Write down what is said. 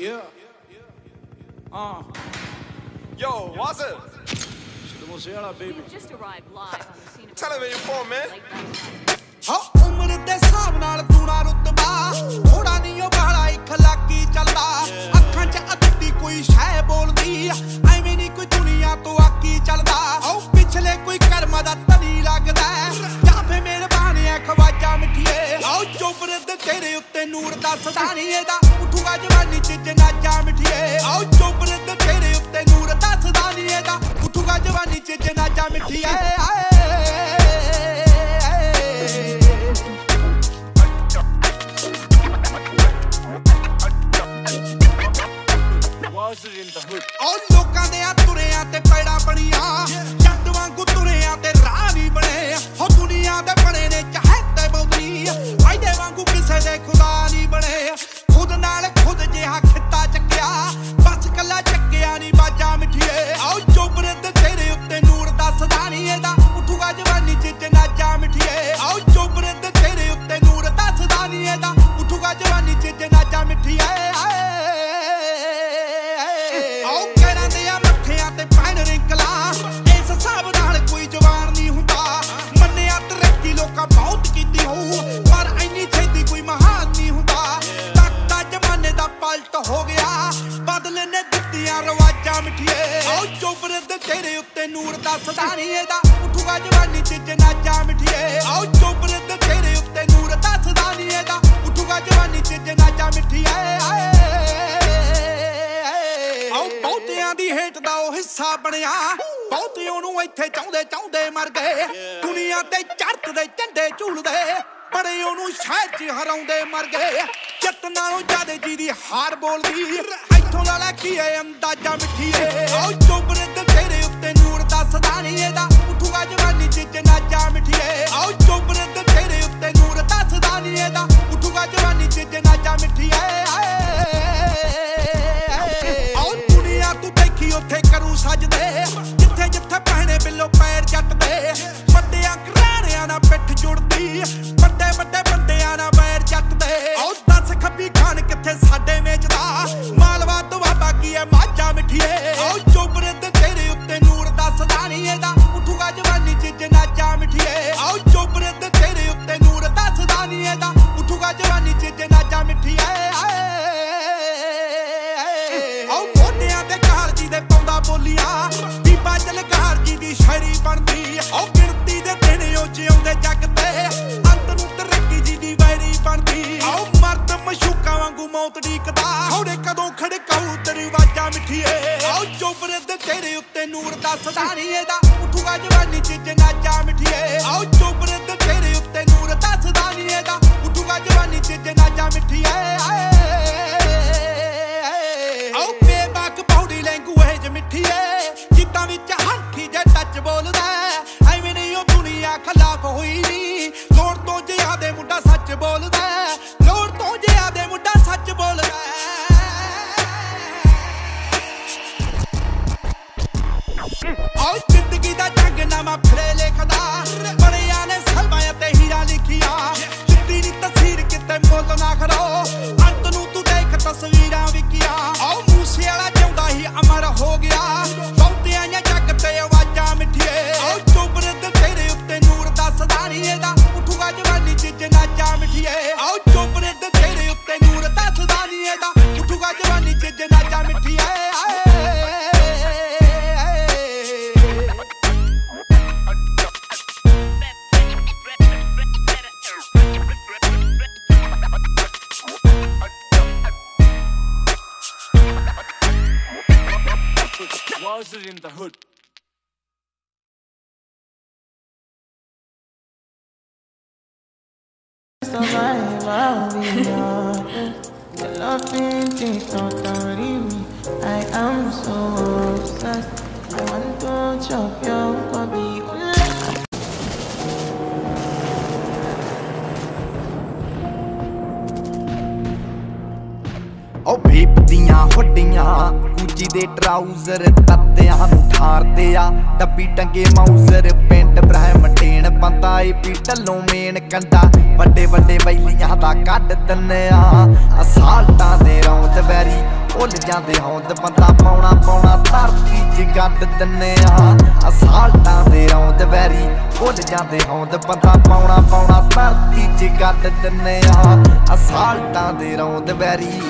Yeah. Uh. Yo, what's up? Mozzarella, baby. You just arrived live on the scene of Tell him man. Huh? ਦੂਰ ਦੱਸਦਾ ਨਹੀਂ ਇਹਦਾ। ਉੱਠੂਗਾ ਜਵਾਨੀ ਚ ਜਨਾਜਾ ਮਿਠੀਏ। ਆਓ ਸੂਰਜ ਤੇਰੇ ਉੱਤੇ ਨੂਰ ਦਾ ਸਦਾਰੀਏ ਦਾ ਉਠੂਗਾ ਜਵਾਨੀ ਚ ਜਨਾਜਾ ਮਿੱਠੀਏ। ਆਓ ਚੁੱਪ ਤੇਰੇ ਉੱਤੇ ਨੂਰ ਦਾ ਸਦਾਰੀਏ ਦਾ ਉਠੂਗਾ ਜਵਾਨੀ ਚ ਜਨਾਜਾ ਮਿੱਠੀਏ। ਆਓ ਬਹੁਤਿਆਂ ਦੀ ਹੇਟ ਦਾ ਉਹ ਹਿੱਸਾ ਬਣਿਆ। ਬਹੁਤੇ ਉਹਨੂੰ ਇੱਥੇ ਚਾਹੁੰਦੇ ਚਾਹੁੰਦੇ ਮਰ ਗਏ ਦੁਨੀਆ ਤੇ ਚੜਤ ਦੇ ਝੰਡੇ ਝੂਲਦੇ। ਬੜੇ ਉਹਨੂੰ ਸ਼ਹਿਰ ਚ ਹਰਾਉਂਦੇ ਮਰ ਗਏ ਜੱਟ ਨਾਲੋਂ ਜਾਦੇ ਜੀ ਦੀ ਹਾਰ ਬੋਲਦੀ। ਇੱਥੋਂ ਦਾ ਲੈ ਕੀ ਅੰਦਾਜ਼ਾ ਮਿੱਠੀਏ। ਆਓ ਚੁੱਪ ਸਤਾਣੀਏ ਦਾ ਉੱਠੂਗਾ ਜਵਾਨੀ ਚ ਜਨਾਜਾ it in the hood. I am so obsessed. I want to chop your body. Oh, people. ਟੀਆਂ ਵੱਡੀਆਂ, ਕੁਜੀ ਦੇ ਟਰਾਊਜ਼ਰ ਤੱਤਿਆਂ ਨੂੰ ਠਾਰਦੇ ਆ ਡੱਬੀ ਟੰਗੇ ਮਾਊਜ਼ਰ, ਪਿੰਡ ਬ੍ਰਹਮਟੇਨ ਬੰਦਾ ਏ ਵੀ ਢੱਲੋਂ ਮੇਨ ਕੰਡਾ। ਵੱਡੇ ਵੱਡੇ ਵੈਲੀਆਂ ਦਾ ਕੱਢ ਦੰਨਿਆ ਅਸਾਲਟਾਂ ਦੇ ਰੌਂਦ ਵੈਰੀ ਭੁੱਲ ਜਾਂਦੇ ਹੌਂਦ ਬੰਦਾ ਪਾਉਣਾ ਪਾਉਣਾ ਧਰਤੀ 'ਚ ਗੱਡ ਦੰਨਿਆ ਅਸਾਲਟਾਂ ਦੇ ਰੌਂਦ ਵੈਰੀ ਭੁੱਲ ਜਾਂਦੇ ਹੌਂਦ ਬੰਦਾ ਪਾਉਣਾ ਪਾਉਣਾ ਧਰਤੀ 'ਚ ਗੱਡ ਦੰਨਿਆ ਅਸਾਲਟਾਂ ਦੇ ਰੌਂਦ ਵੈਰੀ।